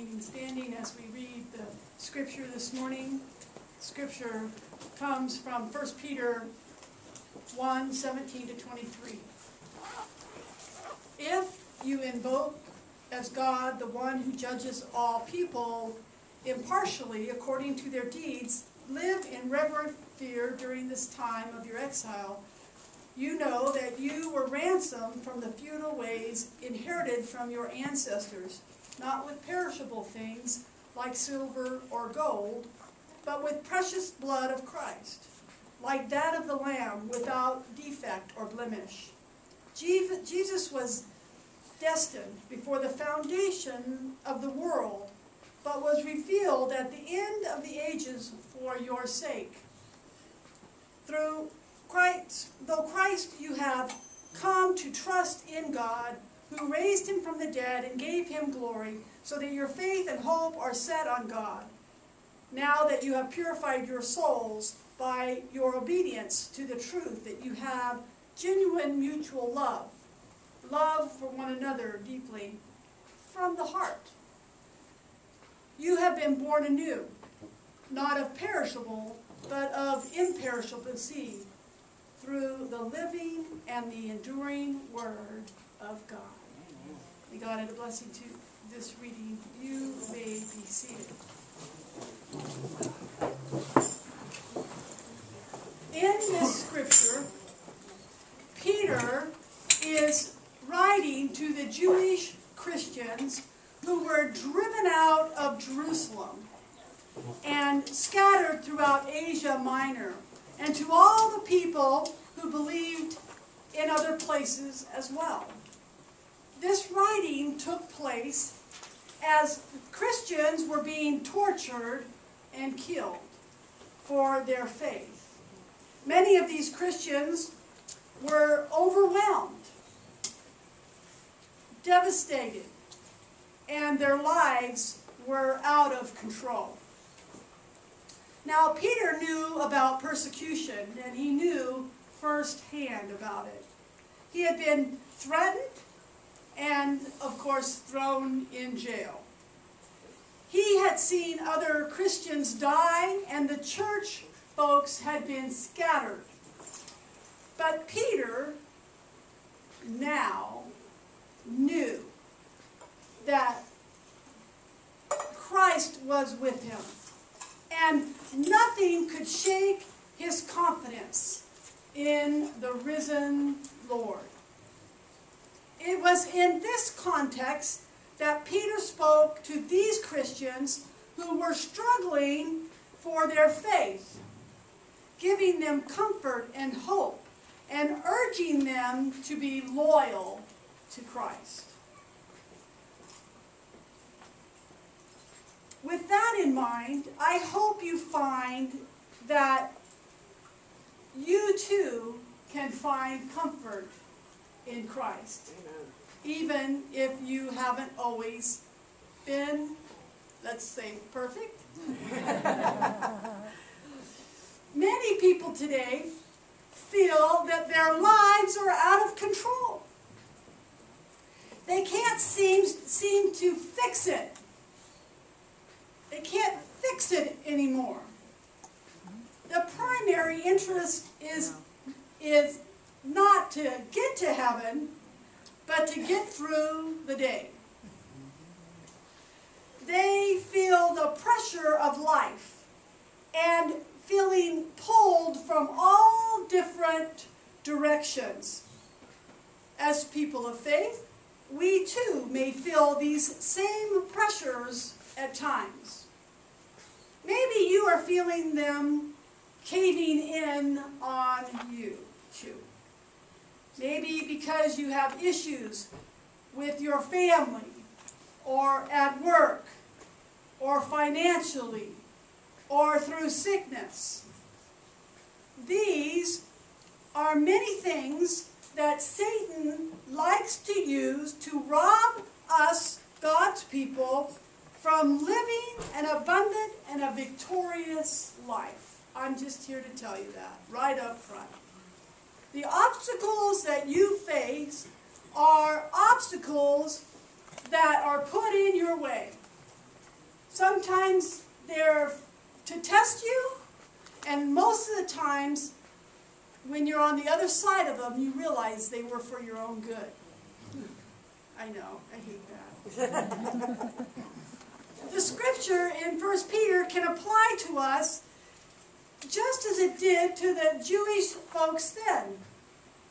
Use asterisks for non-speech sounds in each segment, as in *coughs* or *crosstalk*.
remaining standing as we read the scripture this morning. Scripture comes from 1 Peter 1 17 to 23. If you invoke as God the one who judges all people impartially according to their deeds, live in reverent fear during this time of your exile. You know that you were ransomed from the futile ways inherited from your ancestors, not with perishable things like silver or gold, but with precious blood of Christ, like that of the Lamb without defect or blemish. Jesus was destined before the foundation of the world, but was revealed at the end of the ages for your sake. Through Christ, though Christ you have come to trust in God, who raised him from the dead and gave him glory, so that your faith and hope are set on God. Now that you have purified your souls by your obedience to the truth, that you have genuine mutual love, love for one another deeply from the heart. You have been born anew, not of perishable, but of imperishable seed, through the living and the enduring Word of God. May God add a blessing to this reading. You may be seated. In this scripture, Peter is writing to the Jewish Christians who were driven out of Jerusalem and scattered throughout Asia Minor, and to all the people who believed in other places as well. This writing took place as Christians were being tortured and killed for their faith. Many of these Christians were overwhelmed, devastated, and their lives were out of control. Now, Peter knew about persecution, and he knew firsthand about it. He had been threatened and, of course, thrown in jail. He had seen other Christians die, and the church folks had been scattered. But Peter now knew that Christ was with him. And nothing could shake his confidence in the risen Lord. It was in this context that Peter spoke to these Christians who were struggling for their faith, giving them comfort and hope, and urging them to be loyal to Christ. With that in mind, I hope you find that you too can find comfort in Christ. Amen. Even if you haven't always been, let's say, perfect. *laughs* Many people today feel that their lives are out of control. They can't seem, seem to fix it. They can't fix it anymore. The primary interest is, is not to get to heaven, but to get through the day. They feel the pressure of life and feeling pulled from all different directions. As people of faith, we too may feel these same pressures at times. Maybe you are feeling them caving in on you too. Maybe because you have issues with your family or at work or financially or through sickness. These are many things that Satan likes to use to rob us, God's people, from living an abundant and a victorious life. I'm just here to tell you that right up front. The obstacles that you face are obstacles that are put in your way Sometimes they're to test you, and most of the times, when you're on the other side of them, you realize they were for your own good. I know, I hate that. *laughs* the scripture in 1 Peter can apply to us just as it did to the Jewish folks then.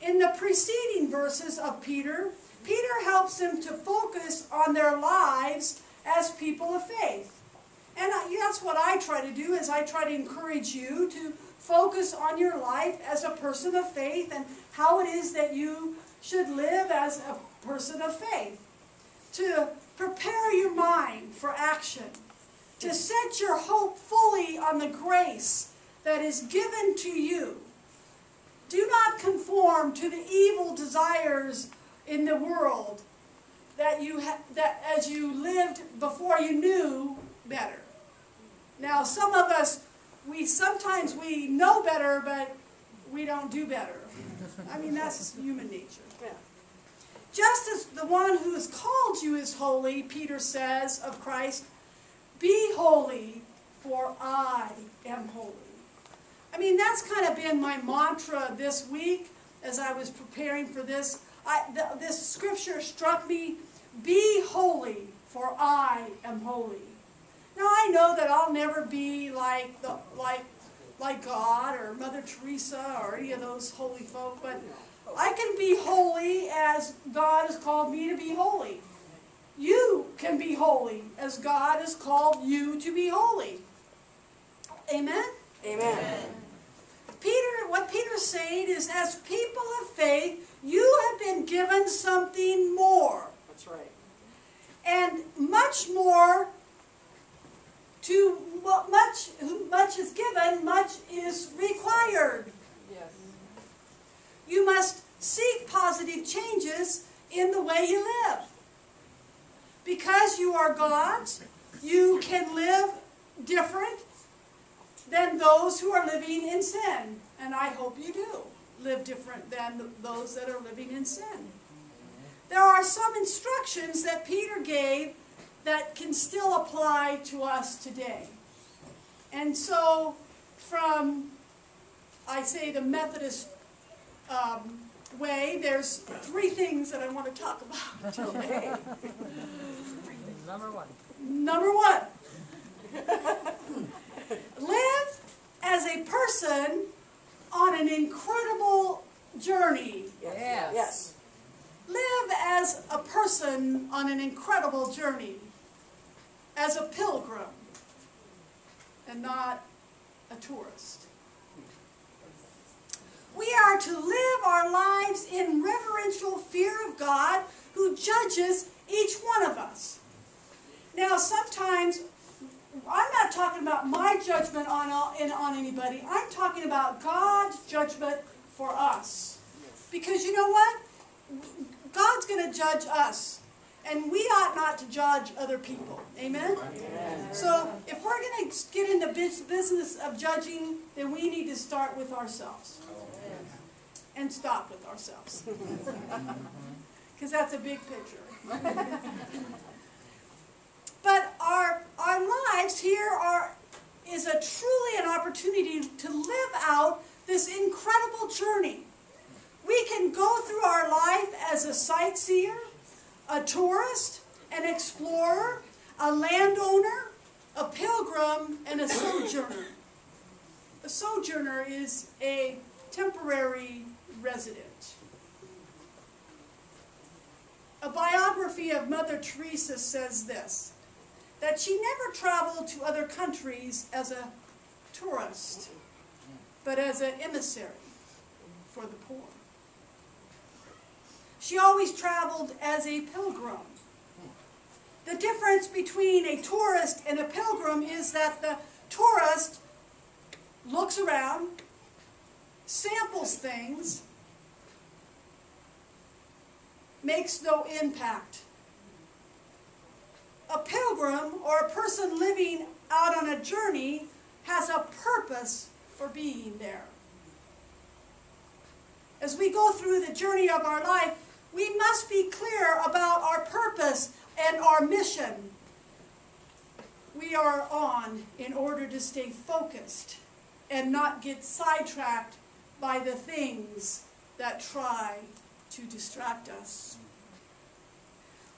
In the preceding verses of Peter, Peter helps them to focus on their lives as people of faith. And that's what I try to do is I try to encourage you to focus on your life as a person of faith and how it is that you should live as a person of faith. To prepare your mind for action. To set your hope fully on the grace that is given to you. Do not conform to the evil desires in the world that you that as you lived before you knew better. Now, some of us, we sometimes we know better, but we don't do better. I mean, that's human nature. Yeah. Just as the one who has called you is holy, Peter says of Christ, be holy, for I am holy. I mean, that's kind of been my mantra this week as I was preparing for this. I, th this scripture struck me, be holy, for I am holy. Now I know that I'll never be like the like like God or Mother Teresa or any of those holy folk, but I can be holy as God has called me to be holy. You can be holy as God has called you to be holy. Amen? Amen. Amen. Peter, what Peter's saying is, as people of faith, you have been given something more. That's right. And much more to what much, much is given, much is required. Yes. You must seek positive changes in the way you live. Because you are God's, you can live different than those who are living in sin. And I hope you do live different than those that are living in sin. There are some instructions that Peter gave that can still apply to us today. And so, from, I say, the Methodist um, way, there's three things that I want to talk about *laughs* today. Number one. Number one. *laughs* Live as a person on an incredible journey. Yes. yes. Live as a person on an incredible journey as a pilgrim and not a tourist. We are to live our lives in reverential fear of God who judges each one of us. Now, sometimes, I'm not talking about my judgment on, on anybody. I'm talking about God's judgment for us. Because you know what? God's going to judge us. And we ought not to judge other people. Amen? Amen. So if we're going to get in the business of judging, then we need to start with ourselves. And stop with ourselves. *laughs* Because that's a big picture. *laughs* our lives here are is a truly an opportunity to live out this incredible journey. We can go through our life as a sightseer, a tourist, an explorer, a landowner, a pilgrim, and a sojourner. A sojourner is a temporary resident. A biography of Mother Teresa says this, that she never traveled to other countries as a tourist, but as an emissary for the poor. She always traveled as a pilgrim. The difference between a tourist and a pilgrim is that the tourist looks around, samples things, makes no impact. A pilgrim or a person living out on a journey has a purpose for being there. As we go through the journey of our life, we must be clear about our purpose and our mission. we are on in order to stay focused and not get sidetracked by the things that try to distract us.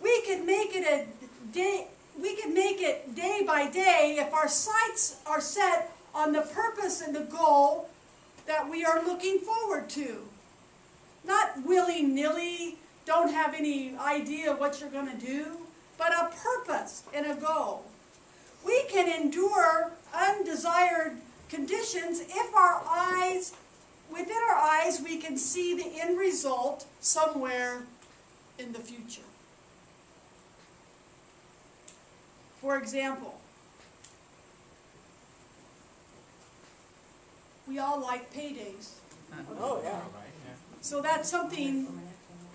We could make it a day we could make it day by day if our sights are set on the purpose and the goal that we are looking forward to. Not willy-nilly, don't have any idea what you're going to do, but a purpose and a goal. We can endure undesired conditions if our eyes, within our eyes, we can see the end result somewhere in the future. For example, we all like paydays. Oh, yeah. So that's something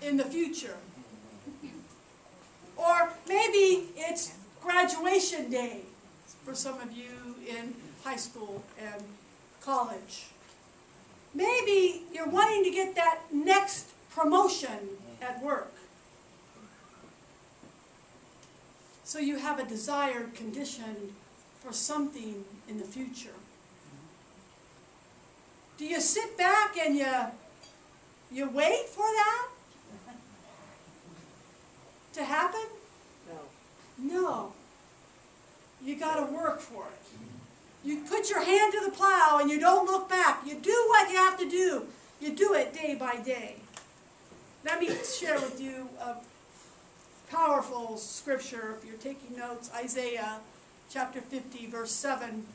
in the future. Or maybe it's graduation day for some of you in high school and college. Maybe you're wanting to get that next promotion at work. So you have a desired condition for something in the future. Do you sit back and you you wait for that to happen? No. No. You got to work for it. You put your hand to the plow and you don't look back. You do what you have to do. You do it day by day. Let me share with you a powerful scripture. If you're taking notes, Isaiah chapter 50, verse 7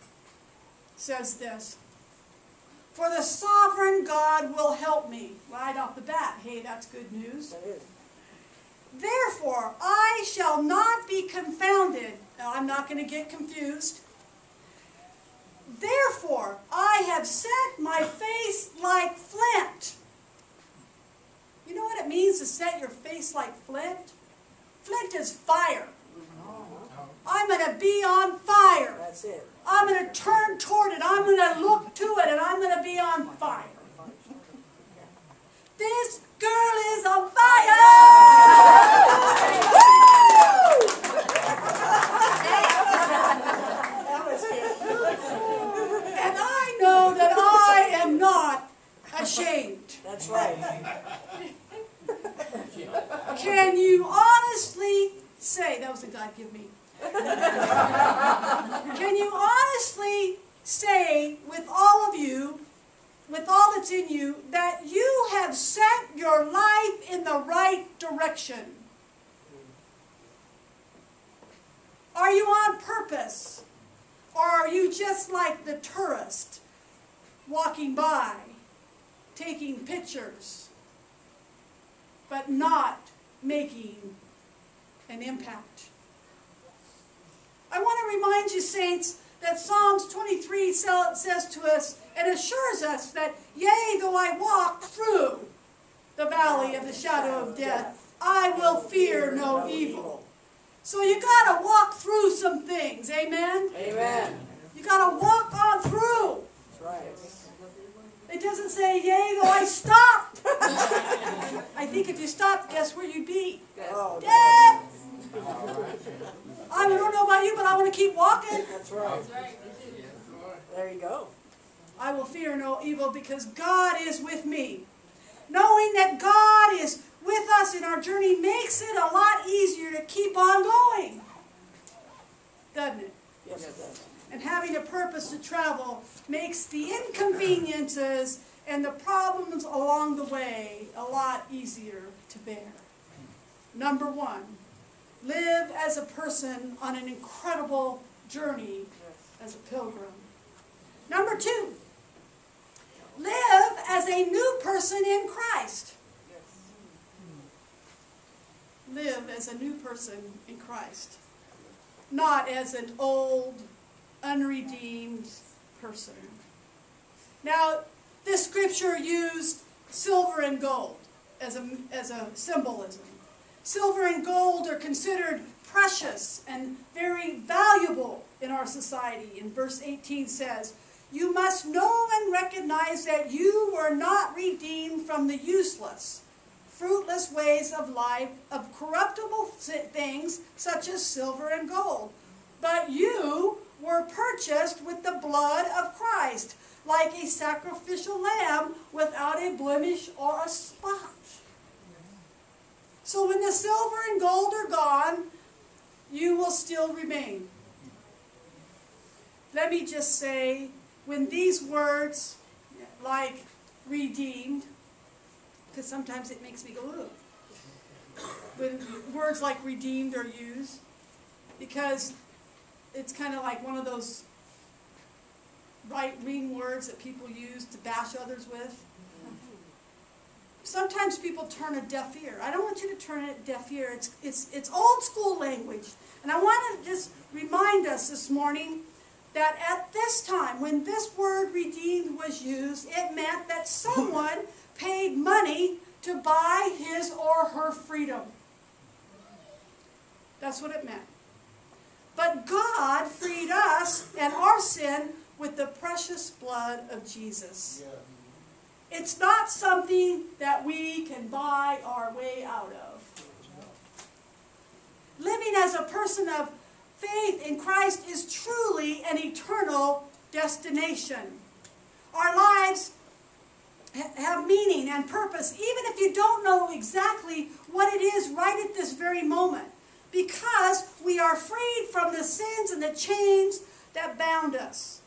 says this For the sovereign God will help me. Right off the bat. Hey, that's good news. That is. Therefore, I shall not be confounded. Now, I'm not going to get confused. Therefore, I have set my face like flint. You know what it means to set your face like flint? Flint is fire. Mm-hmm. I'm going to be on fire. That's it. I'm going to turn toward it. I'm going to look to it, and I'm going to be on fire. This girl is on fire! That was good. And I know that I am not ashamed. That's right. *laughs* Can you honestly say, that was a God give me. *laughs* Can you honestly say with all of you, with all that's in you, that you have set your life in the right direction? Are you on purpose? Or are you just like the tourist walking by, taking pictures, but not making an impact? I want to remind you, saints, that Psalms 23 says to us and assures us that, Yea, though I walk through the valley of the shadow of death, I will fear no evil. So you got to walk through some things, amen? Amen. You got to walk on through. That's right. It doesn't say, Yea, though I stop. I think if you stopped, guess where you'd be? Oh, Dead. I don't know about you, but I want to keep walking. That's right. There you go. I will fear no evil because God is with me. Knowing that God is with us in our journey makes it a lot easier to keep on going. Doesn't it? Yes, it does. And having a purpose to travel makes the inconveniences and the problems along the way a lot easier to bear. Number one, live as a person on an incredible journey as a pilgrim. Number two, live as a new person in Christ. Live as a new person in Christ, not as an old, unredeemed person. Now, this scripture used silver and gold as a, as a symbolism. Silver and gold are considered precious and very valuable in our society. And verse 18 says, You must know and recognize that you were not redeemed from the useless, fruitless ways of life of corruptible things such as silver and gold, But you were purchased with the blood of Christ, like a sacrificial lamb without a blemish or a spot. So when the silver and gold are gone, you will still remain. Let me just say, when these words, like redeemed, because sometimes it makes me go, Ugh. when words like redeemed are used, because it's kind of like one of those right wing words that people use to bash others with. Sometimes people turn a deaf ear. I don't want you to turn a deaf ear. It's, it's, it's old school language. And I want to just remind us this morning that at this time, when this word redeemed was used, it meant that someone *laughs* paid money to buy his or her freedom. That's what it meant. But God freed us and our sin with the precious blood of Jesus. It's not something that we can buy our way out of. Living as a person of faith in Christ is truly an eternal destination. Our lives have meaning and purpose, even if you don't know exactly what it is right at this very moment, because we are freed from the sins and the chains that bound us.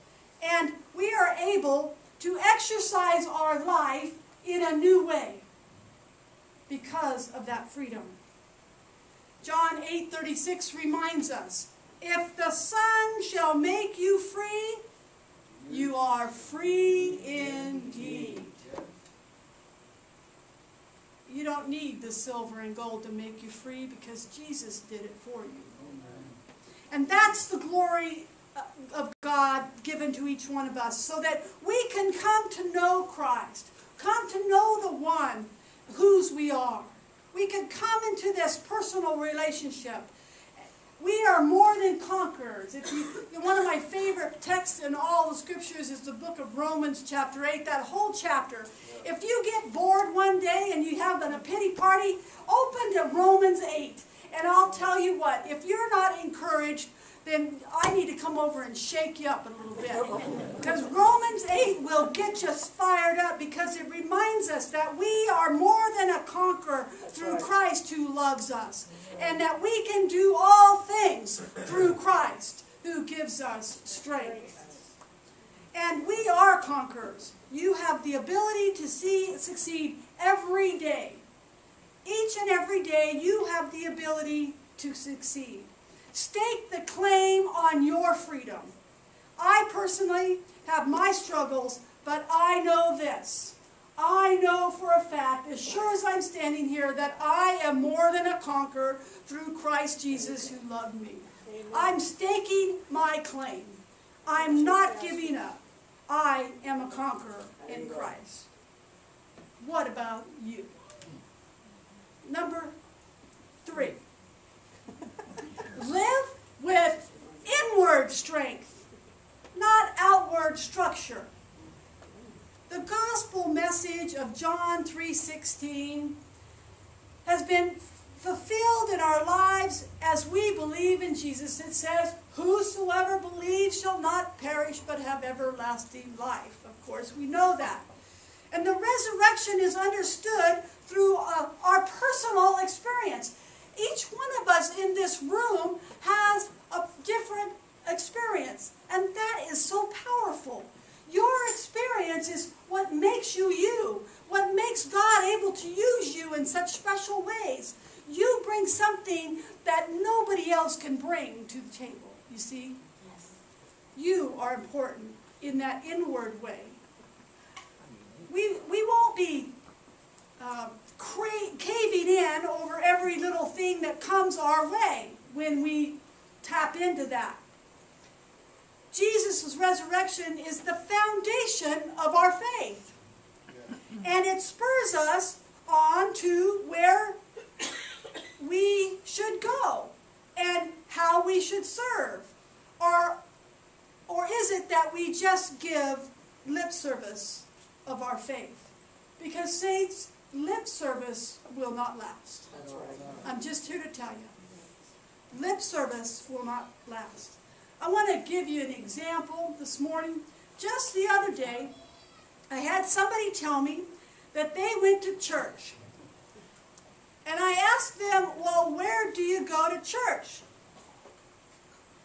And we are able to exercise our life in a new way because of that freedom. John 8:36 reminds us, if the Son shall make you free, you are free indeed. You don't need the silver and gold to make you free because Jesus did it for you. And that's the glory Uh, of God given to each one of us so that we can come to know Christ, come to know the one whose we are. We can come into this personal relationship. We are more than conquerors. If you, one of my favorite texts in all the scriptures is the book of Romans, chapter 8, that whole chapter. If you get bored one day and you have a pity party, open to Romans 8. And I'll tell you what, if you're not encouraged, then I need to come over and shake you up a little bit. Because Romans 8 will get you fired up because it reminds us that we are more than a conqueror through Christ who loves us. And that we can do all things through Christ who gives us strength. And we are conquerors. You have the ability to see, succeed every day. Each and every day you have the ability to succeed. Stake the claim on your freedom. I personally have my struggles, but I know this. I know for a fact, as sure as I'm standing here, that I am more than a conqueror through Christ Jesus who loved me. I'm staking my claim. I'm not giving up. I am a conqueror in Christ. What about you? Number three. Live with inward strength, not outward structure. The gospel message of John 3:16 has been fulfilled in our lives as we believe in Jesus. It says, Whosoever believes shall not perish but have everlasting life. Of course, we know that. And the resurrection is understood through uh, our personal experience. Each one of us in this room has a different experience, and that is so powerful. Your experience is what makes you you, what makes God able to use you in such special ways. You bring something that nobody else can bring to the table, you see? Yes. You are important in that inward way. We, we won't be cra- caving in over every little thing that comes our way when we tap into that. Jesus' resurrection is the foundation of our faith. And it spurs us on to where we should go and how we should serve. Or, or is it that we just give lip service of our faith? Because saints, lip service will not last. That's right. I'm just here to tell you. Lip service will not last. I want to give you an example this morning. Just the other day, I had somebody tell me that they went to church. And I asked them, well, where do you go to church?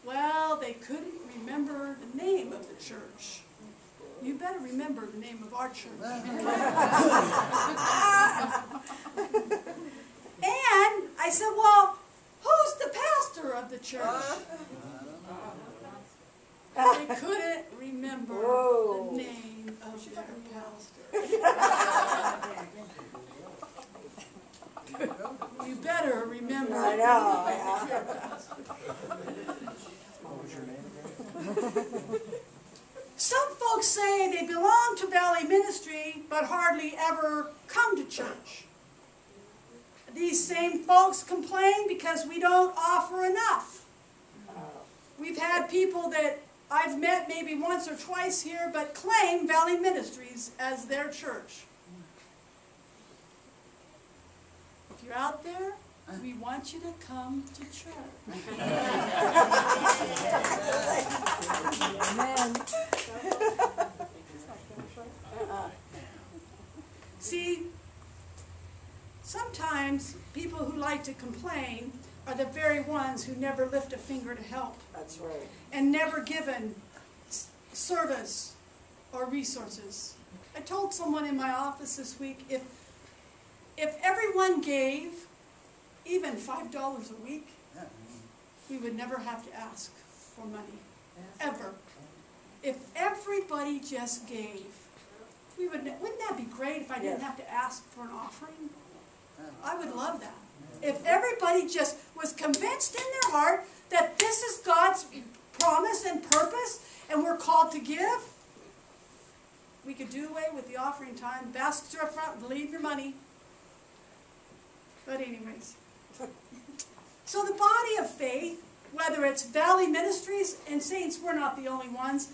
Well, they couldn't remember the name of the church. You better remember the name of our church. *laughs* and I said, well, who's the pastor of the church? They couldn't remember Whoa. the name of their pastor. You better remember. I know, yeah. Some folks say they belong to Valley Ministry but hardly ever come to church. These same folks complain because we don't offer enough. We've had people that I've met maybe once or twice here but claim Valley Ministries as their church. If you're out there, we want you to come to church. *laughs* Amen. See, sometimes people who like to complain are the very ones who never lift a finger to help That's right. and never given service or resources. I told someone in my office this week if if everyone gave even five dollars a week, we would never have to ask for money ever. If everybody just gave, we would, wouldn't that be great if I didn't have to ask for an offering? I would love that. If everybody just was convinced in their heart that this is God's promise and purpose and we're called to give, we could do away with the offering time. Baskets are up front, leave your money. But anyways. So the body of faith, whether it's Valley Ministries and Saints, we're not the only ones,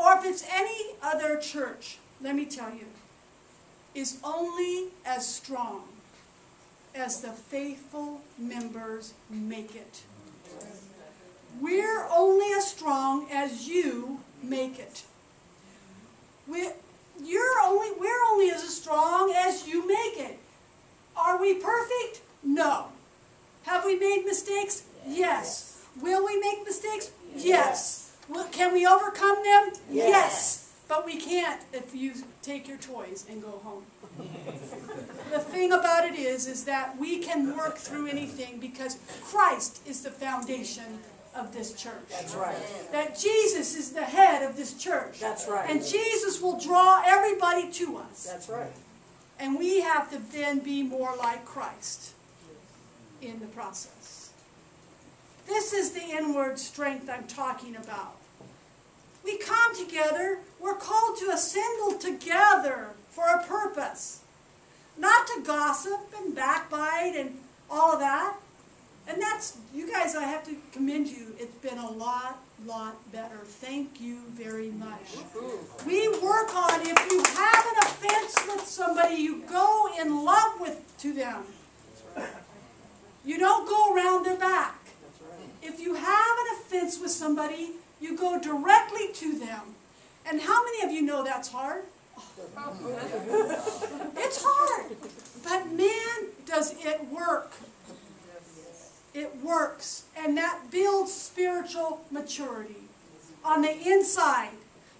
or if it's any other church, let me tell you, is only as strong as the faithful members make it. We're only as strong as you make it. We, you're only, we're only as strong as you make it. Are we perfect? No. Have we made mistakes? Yes. Will we make mistakes? Yes. Will, can we overcome them? Yes. But we can't if you take your toys and go home. the thing about it is, is that we can work through anything because Christ is the foundation of this church. That's right. That Jesus is the head of this church. That's right. And Jesus will draw everybody to us. That's right. And we have to then be more like Christ in the process. This is the inward strength I'm talking about. We come together, we're called to assemble together for a purpose. Not to gossip and backbite and all of that. And that's, you guys, I have to commend you. It's been a lot, lot better. Thank you very much. We work on, if you have an offense with somebody, you go in love with to them. You don't go around their back. If you have an offense with somebody, you go directly to them. And how many of you know that's hard? *laughs* It's hard. But man, does it work. It works. And that builds spiritual maturity on the inside.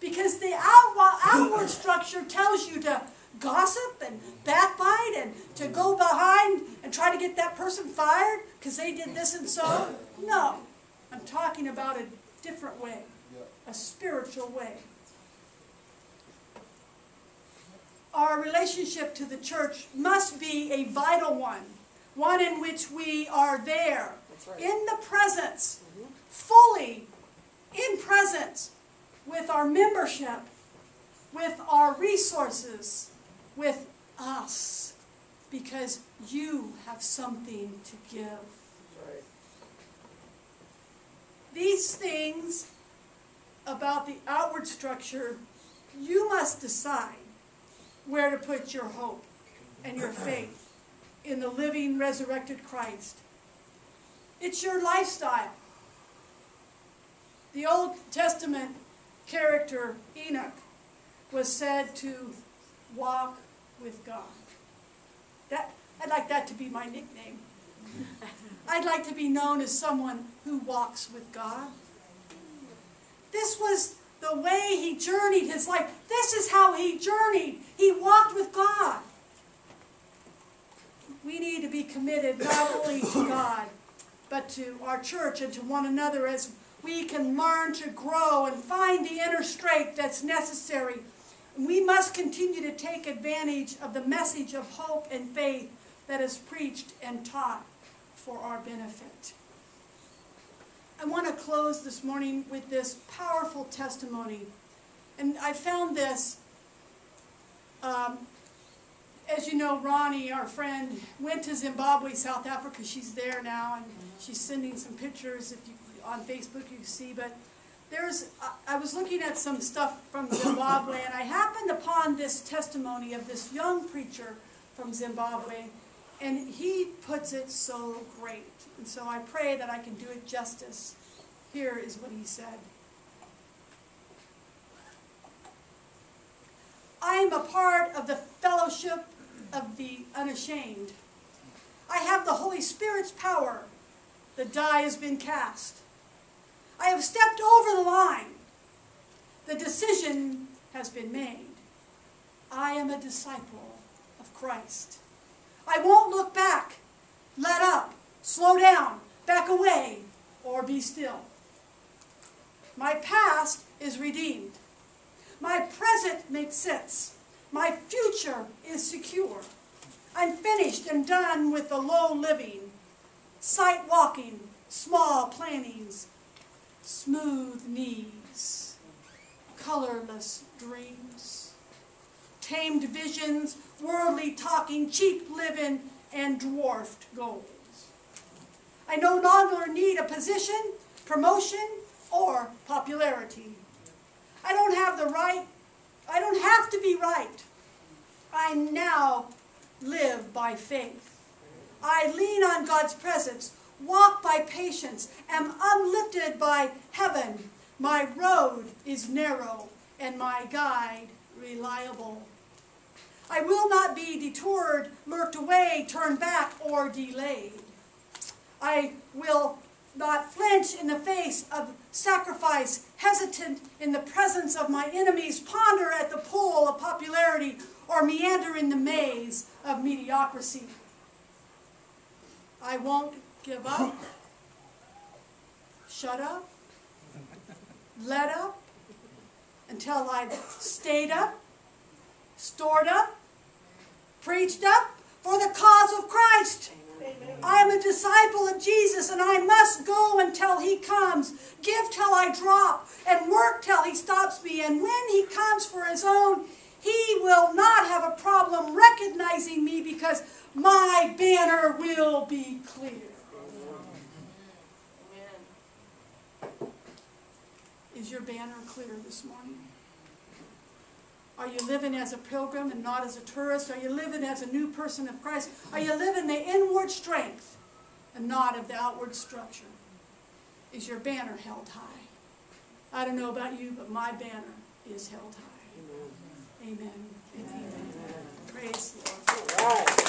Because the outward, outward structure tells you to gossip and backbite and to go behind and try to get that person fired because they did this and so. No. I'm talking about a different way, a spiritual way. Our relationship to the church must be a vital one, one in which we are there, right. in the presence, mm-hmm. fully in presence with our membership, with our resources, with us, because you have something to give. That's right. These things about the outward structure, you must decide where to put your hope and your faith in the living, resurrected Christ. It's your lifestyle. The Old Testament character Enoch was said to walk with God. That, I'd like that to be my nickname. *laughs* I'd like to be known as someone who walks with God. This was the way he journeyed his life. This is how he journeyed. He walked with God. We need to be committed not only to *coughs* God, but to our church and to one another as we can learn to grow and find the inner strength that's necessary. We must continue to take advantage of the message of hope and faith that is preached and taught for our benefit. I want to close this morning with this powerful testimony. And I found this, um, as you know, Ronnie, our friend, went to Zimbabwe, South Africa. She's there now, and she's sending some pictures if you, on Facebook you see. But there's, I- I was looking at some stuff from Zimbabwe, and I happened upon this testimony of this young preacher from Zimbabwe, and he puts it so great. And so I pray that I can do it justice. Here is what he said. I am a part of the fellowship of the unashamed. I have the Holy Spirit's power. The die has been cast. I have stepped over the line. The decision has been made. I am a disciple of Christ. I won't look back, let up, slow down, back away, or be still. My past is redeemed. My present makes sense. My future is secure. I'm finished and done with the low living, sight walking, small plannings, smooth knees, colorless dreams, tamed visions, worldly talking, cheap living, and dwarfed goals. I no longer need a position, promotion, or popularity. I don't have the right, I don't have to be right. I now live by faith. I lean on God's presence, walk by patience, am uplifted by heaven. My road is narrow and my guide reliable. I will not be detoured, lurked away, turned back, or delayed. I will not flinch in the face of sacrifice, hesitant in the presence of my enemies, ponder at the pool of popularity, or meander in the maze of mediocrity. I won't give up, *laughs* shut up, let up, until I've stayed up, stored up, preached up for the cause of Christ. I am a disciple of Jesus and I must go until he comes, give till I drop, and work till he stops me. And when he comes for his own, he will not have a problem recognizing me because my banner will be clear. Is your banner clear this morning? Are you living as a pilgrim and not as a tourist? Are you living as a new person of Christ? Are you living the inward strength and not of the outward structure? Is your banner held high? I don't know about you, but my banner is held high. Amen. and amen. Praise the Lord. All right.